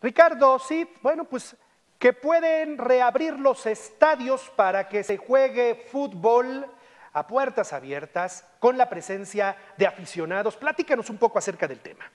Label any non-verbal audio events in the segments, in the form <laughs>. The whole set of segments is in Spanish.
Ricardo, sí, bueno, pues que pueden reabrir los estadios para que se juegue fútbol a puertas abiertas con la presencia de aficionados. Platícanos un poco acerca del tema.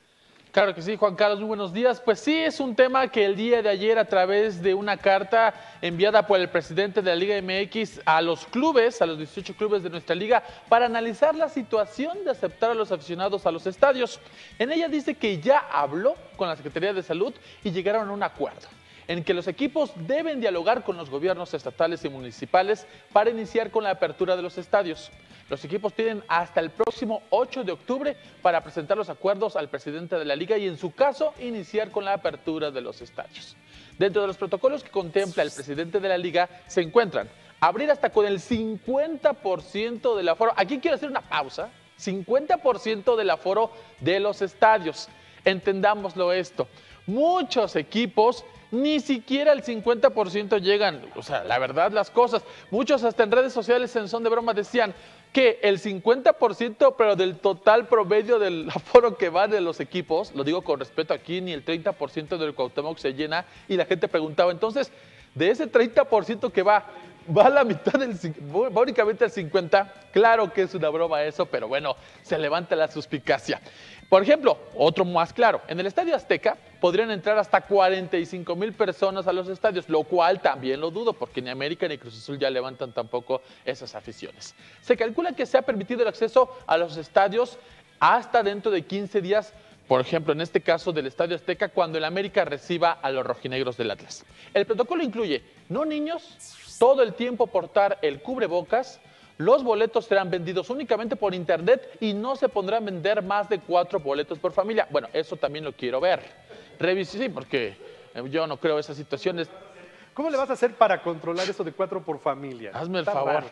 Claro que sí, Juan Carlos, muy buenos días. Pues sí, es un tema que el día de ayer a través de una carta enviada por el presidente de la Liga MX a los clubes, a los 18 clubes de nuestra liga, para analizar la situación de aceptar a los aficionados a los estadios. En ella dice que ya habló con la Secretaría de Salud y llegaron a un acuerdo en que los equipos deben dialogar con los gobiernos estatales y municipales para iniciar con la apertura de los estadios. Los equipos tienen hasta el próximo 8 de octubre para presentar los acuerdos al presidente de la liga y en su caso iniciar con la apertura de los estadios. Dentro de los protocolos que contempla el presidente de la liga se encuentran abrir hasta con el 50% del aforo. Aquí quiero hacer una pausa. 50% del aforo de los estadios. Entendámoslo esto. Muchos equipos ni siquiera el 50% llegan. O sea, la verdad, las cosas. Muchos hasta en redes sociales en son de broma decían que el 50%, pero del total promedio del <laughs> aforo que va de los equipos, lo digo con respeto aquí, ni el 30% del Cuauhtémoc se llena. Y la gente preguntaba, entonces, de ese 30% que va, va a la mitad del, va únicamente el 50, claro que es una broma eso, pero bueno, se levanta la suspicacia. Por ejemplo, otro más claro, en el Estadio Azteca podrían entrar hasta 45 mil personas a los estadios, lo cual también lo dudo, porque ni América ni Cruz Azul ya levantan tampoco esas aficiones. Se calcula que se ha permitido el acceso a los estadios hasta dentro de 15 días por ejemplo, en este caso del Estadio Azteca, cuando el América reciba a los rojinegros del Atlas. El protocolo incluye, no niños, todo el tiempo portar el cubrebocas, los boletos serán vendidos únicamente por internet y no se pondrán a vender más de cuatro boletos por familia. Bueno, eso también lo quiero ver. Revise, sí, porque eh, yo no creo esas situaciones. ¿Cómo le vas a hacer para controlar eso de cuatro por familia? Hazme el favor.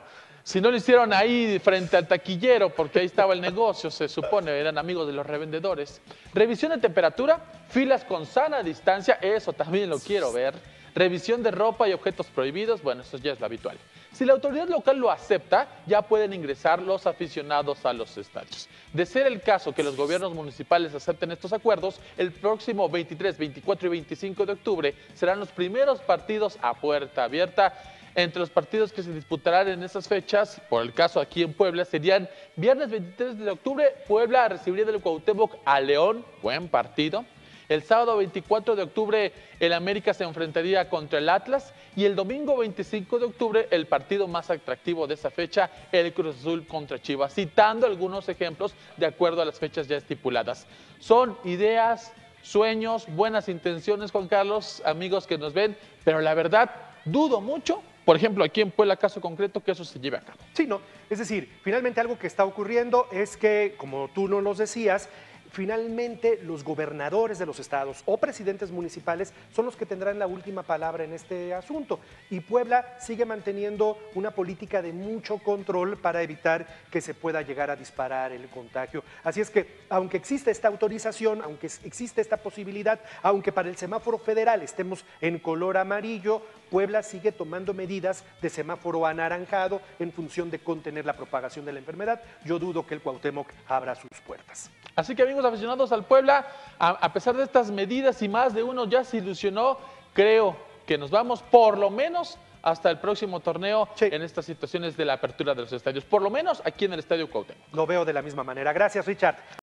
Si no lo hicieron ahí frente al taquillero, porque ahí estaba el negocio, se supone, eran amigos de los revendedores. Revisión de temperatura, filas con sana distancia, eso también lo quiero ver Revisión de ropa y objetos prohibidos, bueno, eso ya es lo habitual. Si la autoridad local lo acepta, ya pueden ingresar los aficionados a los estadios. De ser el caso que los gobiernos municipales acepten estos acuerdos, el próximo 23, 24 y 25 de octubre serán los primeros partidos a puerta abierta. Entre los partidos que se disputarán en esas fechas, por el caso aquí en Puebla, serían viernes 23 de octubre, Puebla recibiría del Cuauhtémoc a León, buen partido. El sábado 24 de octubre el América se enfrentaría contra el Atlas y el domingo 25 de octubre el partido más atractivo de esa fecha, el Cruz Azul contra Chivas, citando algunos ejemplos de acuerdo a las fechas ya estipuladas. Son ideas, sueños, buenas intenciones, Juan Carlos, amigos que nos ven, pero la verdad dudo mucho por ejemplo, aquí en Puebla, caso concreto, que eso se lleve a cabo. Sí, no. Es decir, finalmente algo que está ocurriendo es que, como tú no nos decías, finalmente los gobernadores de los estados o presidentes municipales son los que tendrán la última palabra en este asunto. Y Puebla sigue manteniendo una política de mucho control para evitar que se pueda llegar a disparar el contagio. Así es que, aunque existe esta autorización, aunque existe esta posibilidad, aunque para el semáforo federal estemos en color amarillo, Puebla sigue tomando medidas de semáforo anaranjado en función de contener la propagación de la enfermedad. Yo dudo que el Cuauhtémoc abra sus puertas. Así que amigos aficionados al Puebla, a, pesar de estas medidas y más de uno ya se ilusionó, creo que nos vamos por lo menos hasta el próximo torneo en estas situaciones de la apertura de los estadios, por lo menos aquí en el Estadio Cuauhtémoc. Lo veo de la misma manera. Gracias, Richard.